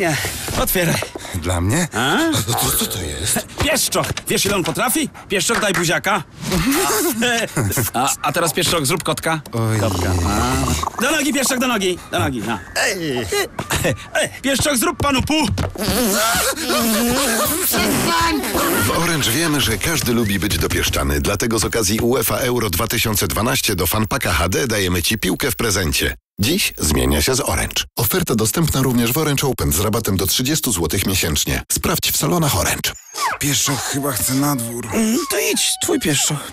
Nie, otwieraj. Dla mnie? A? A to, co to jest? Pieszczoch! Wiesz ile on potrafi? Pieszczoch, daj buziaka. A, a teraz pieszczoch, zrób kotka. Oj. Kotka. A. Do nogi, pieszczoch, do nogi. Do nogi. A. Ej, pieszczoch, zrób panu pół. W Orange wiemy, że każdy lubi być dopieszczany, dlatego z okazji UEFA Euro 2012 do fanpaka HD dajemy Ci piłkę w prezencie. Dziś zmienia się z Orange. Oferta dostępna również w Orange Open z rabatem do 30 zł miesięcznie. Sprawdź w salonach Orange. Pieszo chyba chce na dwór. Mm, To idź, twój pieszczoch.